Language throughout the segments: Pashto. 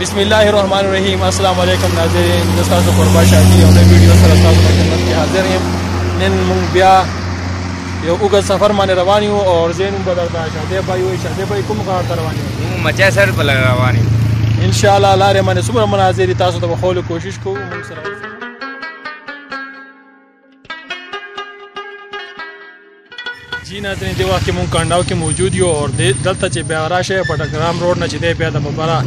بسم الله الرحمن الرحیم السلام علیکم ناظرین زه تاسو قربا شاهدی یو نوې ویډیو سره تاسو په خدمت کې حاضر یم نن موږ بیا یو اوږد سفر باندې روان یو او زین به درته شاهدی بای وي شاهدی بای کوم کار ته روان یو موږ مچا سر په لګ روان یو ان شاء الله لارې باندې څومره مناظر تاسو ته به خول کوشش کوو موږ سره جی ناظرین دی وخت کې مونږ کانډاو کې موجود یو او دلته چې بیا راشه په ټکرام روډ نه چې دی بیا د مبارا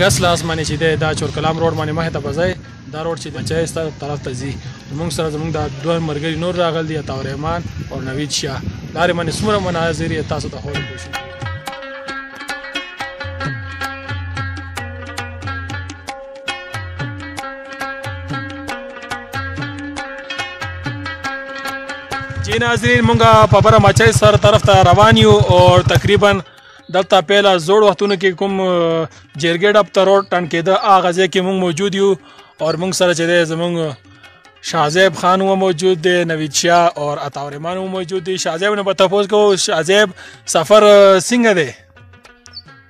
ګس لاس باندې چې دی دا چور کلام روډ باندې مه ته بځای دا روډ چې بچای ست طرف ته زی مونږ سره زمونږ د دوه مرګري نور راغل دي عطا الرحمن او نوید شاه لارې باندې سمره مناظر تاسو ته هوښ کوشش جی ناظرین مونږه په بره مچای سر طرف ته روان یو او تقریبا دلته پیله زوړ وختونو کې کوم جرګې ډب ته روډ ټن کېده هغه ځای کې مونږ موجود یو او مونږ سره چې دی زمونږ شاهزیب خان و موجود دی نوید شاه او عطاورحمان و موجود دی شاهزیب نه به تپوس کوو شاهزیب سفر څنګه دی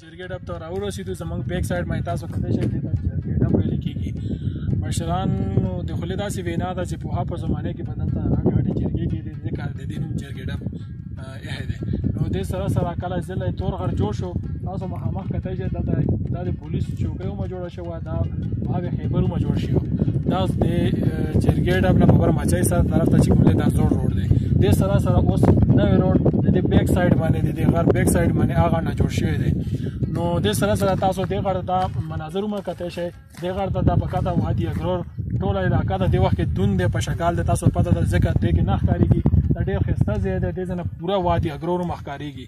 چرګېټ اپ ته راورسېدو زمونږ بیک سایډ باندې تاسو کتلی شئ دې ته چرګېټ اپ ویل کېږي مشرانو د خولې داسې وینا ده چې پوها په زمانه کې به دلته غټې غټې جرګې کېدې ځکه د دې نوم چرګېټ اپ ایښی دی نو دې سره سره کله ضلع تورغر جوړ شو تاسو مخامخ کتلی شئ دلته دا د پولیس چوکۍ هم جوړه وا دا باب خیبر ما جوړ شي دا د جرګې ډب نه خبر مچای سره طرف ته چې کومه دا زوړ روډ دی د سره سره اوس نوې روډ د بیک ساید باندې د غر بیک ساید باندې هغه نه جوړ شوی دی نو د سره سره تاسو د غړ دا مناظر مو کته شي د غړ ته د پکاته وادي اګرور ټول علاقہ د دې وخت دون د په شکل د تاسو پته د ذکر دی کې نه ښکاریږي د ډېر خسته زیاده د دې نه پوره وادي اګرور مخکاریږي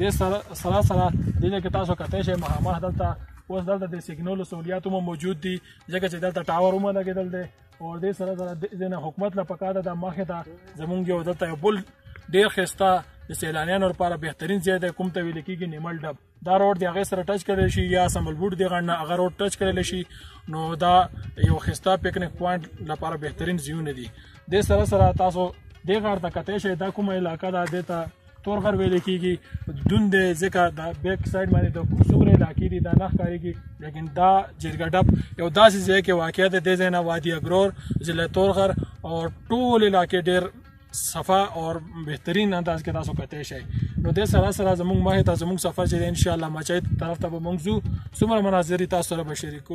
د سره سره د دې کې تاسو کته شي مهمه دلته اوس دلته د سیګنالو سہولیات هم موجود دي ځکه چې دلته ټاور هم لګېدل دی او دې سره سره ځینې حکومت له پکار ده مخې ته زمونږ یو دلته یو بل ډېر ښایسته د سیلانیانو لپاره بهترین ځای دی کوم ته ویل کېږي نیمل ډب دا روډ د هغې سره ټچ کړی شي یا سمبلبوټ د غاړه نه هغه روډ ټچ کړی شي نو دا یو ښایسته پکنک پوینټ لپاره بهترین ځایونه دي دې سره سره تاسو دې غاړه ته کتای شئ دا کومه علاقه ده دې ته تور غر ویل کیږي دون دی ځکه دا بیک ساید باندې د کوسور علاقې دي دا نه ښکارېږي لیکن دا جرګه ډب یو داسې ځای کې واقع دی دې ځای نه وادي اګرور ضلع تور غر او ټول علاقې ډېر صفا او بهترین انداز کې تاسو کتای شئ نو د سره سره زموږ مه ته زموږ سفر چې ان شاء الله مچای طرف ته به موږ ځو څومره مناظر تاسو سره به شریکو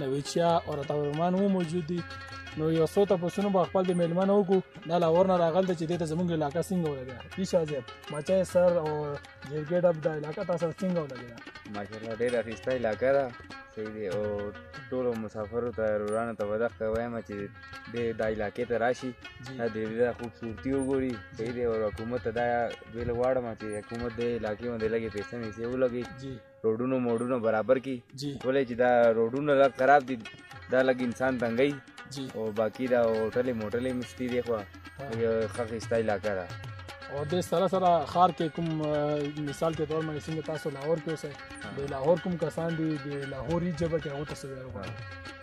نویچیا او تاورمان هم موجود دي نو یو څو تاسو به خپل د میلمنو وکړو دا لاور نه راغل چې د زمونږ علاقې څنګه ولګا ایشا زیب بچای سر او جرګیټ اپ د علاقې تاسو څنګه ولګا ماشاءالله ډیره ښایسته علاقې ده صحیح دی او ټولو مسافرو ته ورانو ته ودغ وایم چې د دا علاقې ته راشي دا د دې خوبصورتي وګوري صحیح دی او حکومت ته دا ویل غواړم چې حکومت د علاقې باندې لګي پیسې نه سی ولګي روډونو موډونو برابر کی جی ولې چې دا روډونو لږ خراب دي دا لږ انسان تنګي جی او باقی دا هوټلې موټلې مشتي دی خو یو خخې ستا علاقه ده او د سره سره خار کې کوم مثال کې تور مې څنګه تاسو لاهور کې اوسئ د لاهور کوم کسان دي د لاهوري جبه کې هغه تاسو وایي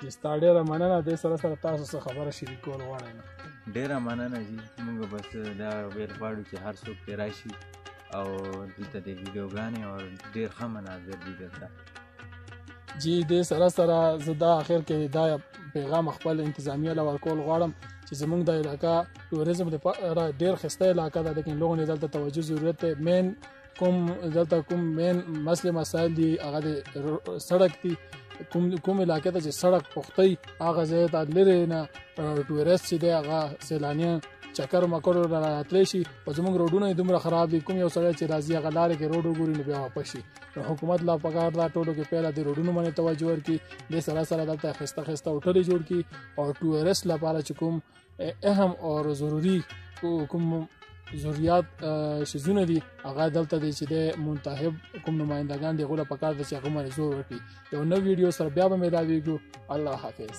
چې ستا ډېره مننه دې سره سره تاسو سره خبره شریکول غواړم ډېره مننه جی موږ بس دا ویل غواړو چې هر څوک پرې راشي او دلته د ویډیوګانې او ډېر ښه مناظر دي دلته جی دې سره سره زه دا اخر کې دا پیغام خپل انتظامیه له ورکول غواړم چې زمونږ د علاقې ټوریزم لپاره ډېر خسته علاقه ده لیکن لوګو نه دلته توجه ضرورت ده مین کوم دلته کوم مین مسله مسایل دي هغه د سړک دي کوم کوم علاقې ته چې سړک پختې هغه ځای ته لري نه ټوریست چې دی هغه سیلانیان چکر مکر راتلی شي په زموږ روډونه دومره خراب دي کوم یو سړی چې راځي هغه لارې کې روډ وګوري نو بیا واپس شي نو حکومت لا پکار دا ټولو کې پیله د روډونو باندې توجه ورکړي د سره سره دلته خسته خسته هوټلې جوړ کړي او ټوریست لپاره چې کوم اهم او ضروری کوم ضرورت سيزونه دي هغه دلته دي چې د منتخب کوم نمائندگان دی غوړه پکار دي چې هغه مې زور ورکړي یو نو ویډیو سره بیا به ملاویږو الله حافظ